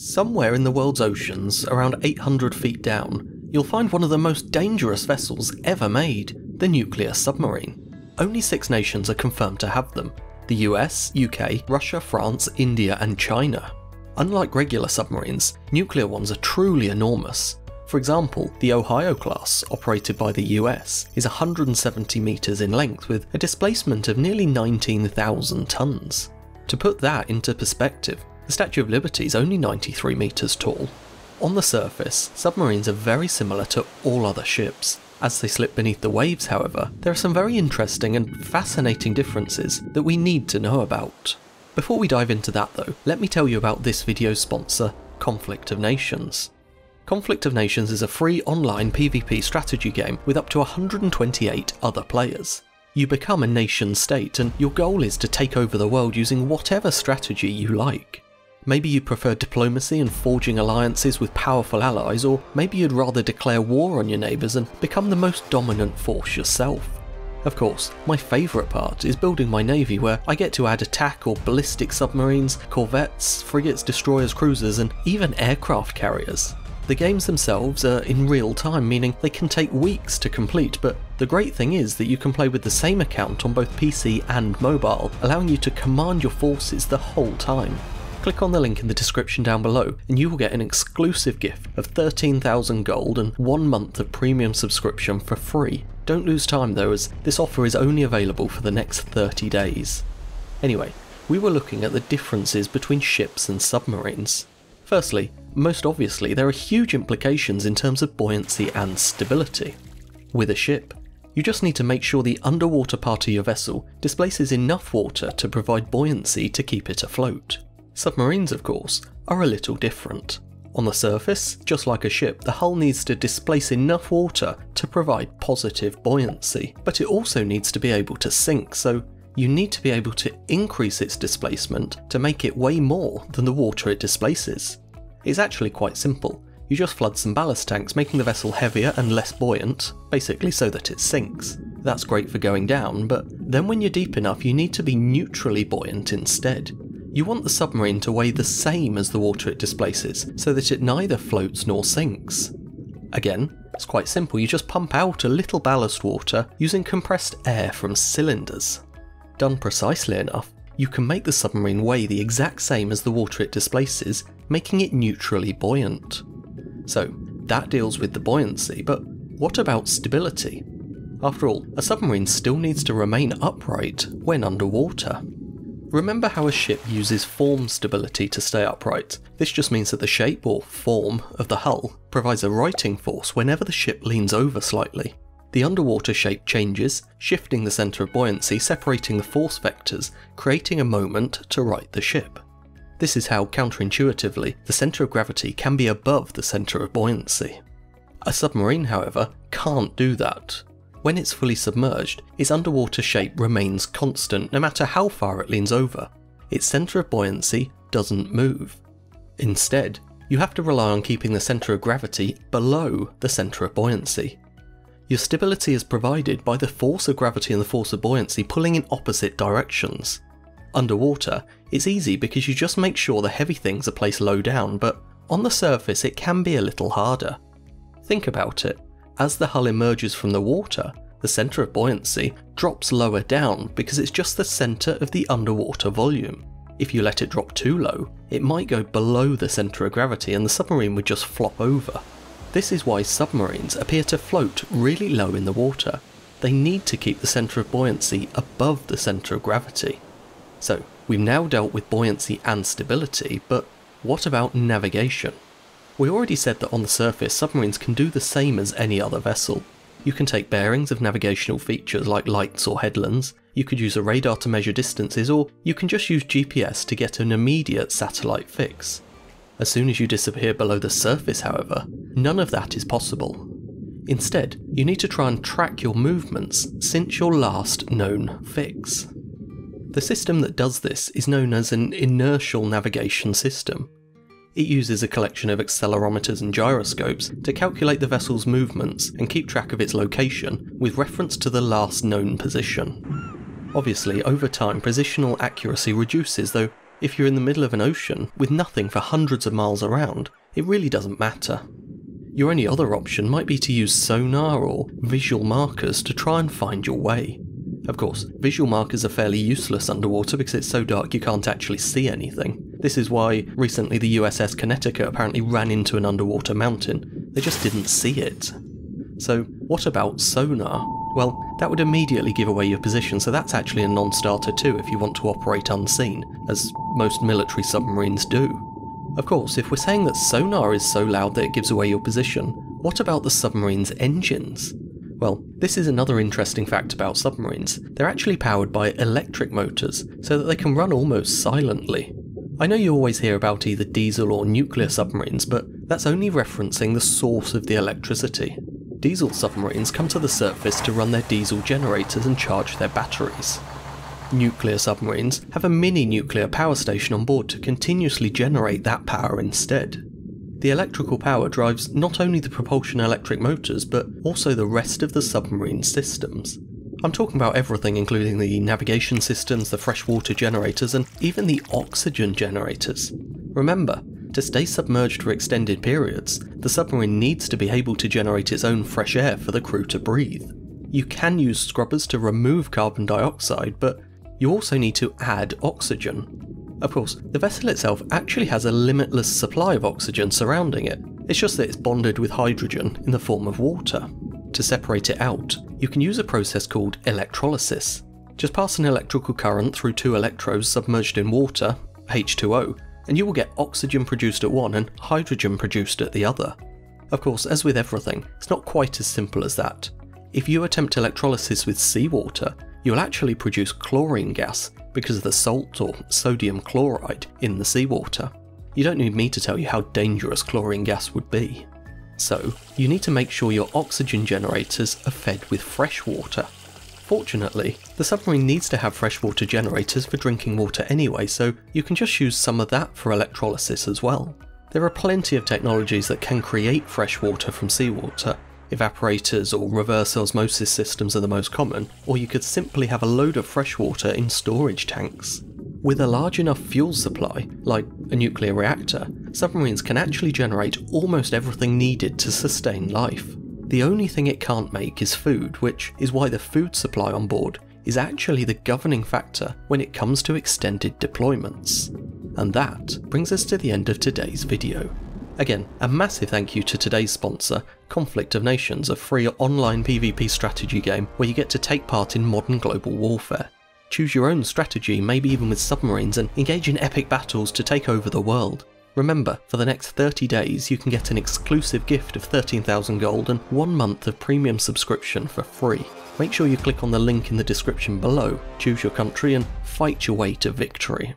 Somewhere in the world's oceans, around 800 feet down, you'll find one of the most dangerous vessels ever made the nuclear submarine. Only six nations are confirmed to have them the US, UK, Russia, France, India, and China. Unlike regular submarines, nuclear ones are truly enormous. For example, the Ohio class, operated by the US, is 170 metres in length with a displacement of nearly 19,000 tonnes. To put that into perspective, the Statue of Liberty is only 93 metres tall. On the surface, submarines are very similar to all other ships. As they slip beneath the waves, however, there are some very interesting and fascinating differences that we need to know about. Before we dive into that though, let me tell you about this video's sponsor, Conflict of Nations. Conflict of Nations is a free online PvP strategy game with up to 128 other players. You become a nation state and your goal is to take over the world using whatever strategy you like. Maybe you prefer diplomacy and forging alliances with powerful allies, or maybe you'd rather declare war on your neighbours and become the most dominant force yourself. Of course, my favourite part is building my navy where I get to add attack or ballistic submarines, corvettes, frigates, destroyers, cruisers, and even aircraft carriers. The games themselves are in real time, meaning they can take weeks to complete, but the great thing is that you can play with the same account on both PC and mobile, allowing you to command your forces the whole time. Click on the link in the description down below and you will get an exclusive gift of 13,000 gold and one month of premium subscription for free. Don't lose time though as this offer is only available for the next 30 days. Anyway, we were looking at the differences between ships and submarines. Firstly, most obviously, there are huge implications in terms of buoyancy and stability. With a ship, you just need to make sure the underwater part of your vessel displaces enough water to provide buoyancy to keep it afloat. Submarines, of course, are a little different. On the surface, just like a ship, the hull needs to displace enough water to provide positive buoyancy, but it also needs to be able to sink, so you need to be able to increase its displacement to make it weigh more than the water it displaces. It's actually quite simple. You just flood some ballast tanks, making the vessel heavier and less buoyant, basically so that it sinks. That's great for going down, but then when you're deep enough, you need to be neutrally buoyant instead. You want the submarine to weigh the same as the water it displaces, so that it neither floats nor sinks. Again, it's quite simple, you just pump out a little ballast water using compressed air from cylinders. Done precisely enough, you can make the submarine weigh the exact same as the water it displaces, making it neutrally buoyant. So, that deals with the buoyancy, but what about stability? After all, a submarine still needs to remain upright when underwater. Remember how a ship uses form stability to stay upright. This just means that the shape or form of the hull provides a righting force whenever the ship leans over slightly. The underwater shape changes, shifting the centre of buoyancy, separating the force vectors, creating a moment to right the ship. This is how, counterintuitively, the centre of gravity can be above the centre of buoyancy. A submarine, however, can't do that. When it's fully submerged, its underwater shape remains constant no matter how far it leans over. Its centre of buoyancy doesn't move. Instead, you have to rely on keeping the centre of gravity below the centre of buoyancy. Your stability is provided by the force of gravity and the force of buoyancy pulling in opposite directions. Underwater, it's easy because you just make sure the heavy things are placed low down, but on the surface it can be a little harder. Think about it. As the hull emerges from the water, the centre of buoyancy drops lower down because it's just the centre of the underwater volume. If you let it drop too low, it might go below the centre of gravity and the submarine would just flop over. This is why submarines appear to float really low in the water. They need to keep the centre of buoyancy above the centre of gravity. So, we've now dealt with buoyancy and stability, but what about navigation? We already said that on the surface, submarines can do the same as any other vessel. You can take bearings of navigational features like lights or headlands, you could use a radar to measure distances, or you can just use GPS to get an immediate satellite fix. As soon as you disappear below the surface, however, none of that is possible. Instead, you need to try and track your movements since your last known fix. The system that does this is known as an inertial navigation system, it uses a collection of accelerometers and gyroscopes to calculate the vessel's movements and keep track of its location with reference to the last known position. Obviously, over time, positional accuracy reduces, though if you're in the middle of an ocean with nothing for hundreds of miles around, it really doesn't matter. Your only other option might be to use sonar or visual markers to try and find your way. Of course, visual markers are fairly useless underwater because it's so dark you can't actually see anything. This is why recently the USS Connecticut apparently ran into an underwater mountain. They just didn't see it. So, what about sonar? Well, that would immediately give away your position, so that's actually a non starter too if you want to operate unseen, as most military submarines do. Of course, if we're saying that sonar is so loud that it gives away your position, what about the submarine's engines? Well, this is another interesting fact about submarines. They're actually powered by electric motors, so that they can run almost silently. I know you always hear about either diesel or nuclear submarines, but that's only referencing the source of the electricity. Diesel submarines come to the surface to run their diesel generators and charge their batteries. Nuclear submarines have a mini nuclear power station on board to continuously generate that power instead. The electrical power drives not only the propulsion electric motors, but also the rest of the submarine systems. I'm talking about everything, including the navigation systems, the freshwater generators, and even the oxygen generators. Remember, to stay submerged for extended periods, the submarine needs to be able to generate its own fresh air for the crew to breathe. You can use scrubbers to remove carbon dioxide, but you also need to add oxygen. Of course, the vessel itself actually has a limitless supply of oxygen surrounding it, it's just that it's bonded with hydrogen in the form of water. To separate it out, you can use a process called electrolysis. Just pass an electrical current through two electrodes submerged in water, H2O, and you will get oxygen produced at one and hydrogen produced at the other. Of course, as with everything, it's not quite as simple as that. If you attempt electrolysis with seawater, you'll actually produce chlorine gas because of the salt or sodium chloride in the seawater. You don't need me to tell you how dangerous chlorine gas would be. So, you need to make sure your oxygen generators are fed with fresh water Fortunately, the submarine needs to have freshwater generators for drinking water anyway, so you can just use some of that for electrolysis as well. There are plenty of technologies that can create fresh water from seawater. Evaporators or reverse osmosis systems are the most common, or you could simply have a load of fresh water in storage tanks. With a large enough fuel supply, like a nuclear reactor, submarines can actually generate almost everything needed to sustain life. The only thing it can't make is food, which is why the food supply on board is actually the governing factor when it comes to extended deployments. And that brings us to the end of today's video. Again, a massive thank you to today's sponsor, Conflict of Nations, a free online PvP strategy game where you get to take part in modern global warfare. Choose your own strategy, maybe even with submarines, and engage in epic battles to take over the world. Remember, for the next 30 days you can get an exclusive gift of 13,000 gold and one month of premium subscription for free. Make sure you click on the link in the description below, choose your country and fight your way to victory.